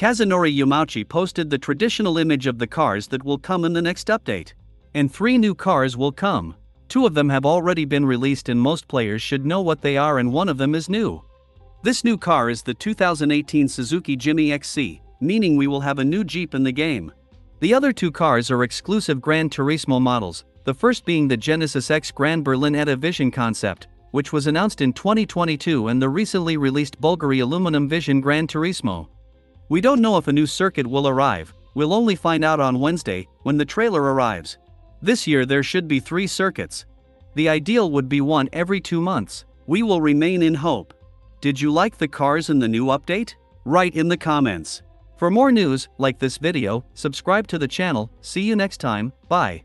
Kazunori Yamauchi posted the traditional image of the cars that will come in the next update. And three new cars will come. Two of them have already been released and most players should know what they are and one of them is new. This new car is the 2018 Suzuki Jimny XC, meaning we will have a new Jeep in the game. The other two cars are exclusive Gran Turismo models, the first being the Genesis X Gran Berlinetta Vision concept, which was announced in 2022 and the recently released Bulgari Aluminum Vision Gran Turismo. We don't know if a new circuit will arrive, we'll only find out on Wednesday, when the trailer arrives. This year there should be three circuits. The ideal would be one every two months. We will remain in hope. Did you like the cars in the new update? Write in the comments. For more news, like this video, subscribe to the channel, see you next time, bye.